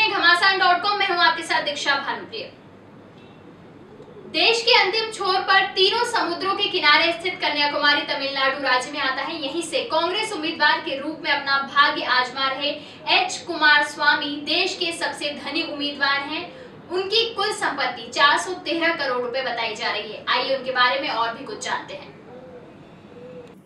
Hindustan dot com में हूँ आपके साथ दीक्षा भानुप्रिय। देश के अंतिम छोर पर तीनों समुद्रों के किनारे स्थित कन्याकुमारी तमिलनाडु राज्य में आता है। यहीं से कांग्रेस उम्मीदवार के रूप में अपना भाग्य आजमा रहे एच कुमार स्वामी देश के सबसे धनी उम्मीदवार हैं। उनकी कुल संपत्ति 413 करोड़ रुपए बताई जा रही है। आइए उनके बारे में और भी कुछ जानते हैं।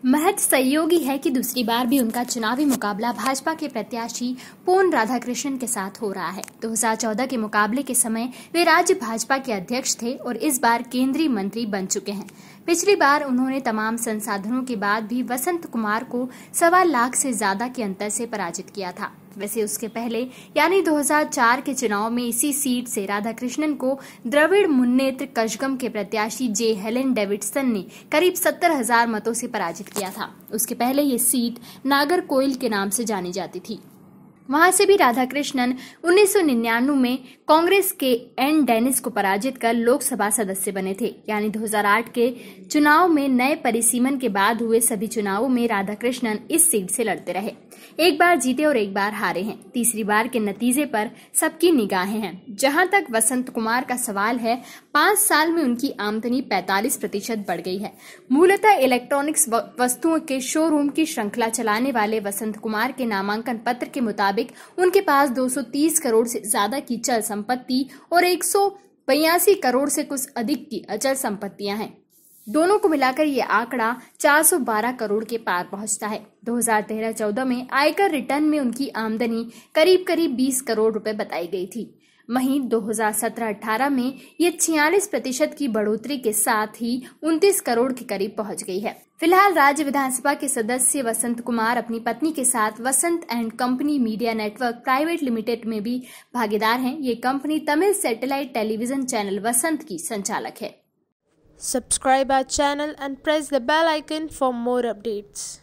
महज सहयोगी है कि दूसरी बार भी उनका चुनावी मुकाबला भाजपा के प्रत्याशी पूर्ण राधाकृष्णन के साथ हो रहा है। 2014 के मुकाबले के समय वे राज्य भाजपा के अध्यक्ष थे और इस बार केंद्रीय मंत्री बन चुके हैं। पिछली बार उन्होंने तमाम संसाधनों के बाद भी वसंत कुमार को सवा लाख से ज़्यादा के अंतर से पराजित किया था। वैसे उसके पहले, यानी 2004 के चुनाव में इसी सीट से राधाकृष्णन को द्रविड़ मुन्नेत्र कशगम के प्रत्याशी जे हेलेन डेविडसन ने करीब सत्तर हज़ार मतों से पराजित किया था। उसके पहले ये सीट नागर कोयल के नाम से जानी जाती थी। वहाँ से भी राधा राधाकृष्णन 1999 में कांग्रेस के एन डेनिस को पराजित कर लोकसभा सदस्य बने थे। यानी 2008 के चुनाव में नए परिसीमन के बाद हुए सभी चुनावों में राधाकृष्णन इस सीट से लड़ते रहे। एक बार जीते और एक बार हारे हैं। तीसरी बार के नतीजे पर सबकी निगाहें हैं। जहाँ तक वसंत कुमार का सवाल है, पाँच साल में उनकी आमदनी 45 प्रतिशत बढ़ गई है। मूलतः इलेक्ट्रॉनिक्स वस्तुओं के शोरूम की श्रृंखला चलाने वाले वसंत कुमार के नामांकन पत्र के मुताबिक उनके पास 230 करोड़ से ज़्यादा की चल संपत्ति और एक करोड़ से कुछ अधिक की अचल संपत्तियाँ हैं। दोनों को मिलाकर ये आंकड़ा 412 करोड़ के पार पहुँचता है। 2013-14 में आयकर रिटर्न में उनकी आमदनी करीब करीब 20 करोड़ रुपए बताई गई थी। वहीं 2017-18 में ये 46 प्रतिशत की बढ़ोतरी के साथ ही 29 करोड़ के करीब पहुँच गई है। फ़िलहाल राज्य विधानसभा के सदस्य वसंत कुमार अपनी पत्नी के साथ Vasant and company media network private limited में भी भागीदार हैं। ये company Tamil satellite television channel Vasant की संचालक है। Subscribe our channel and press the bell icon for more updates.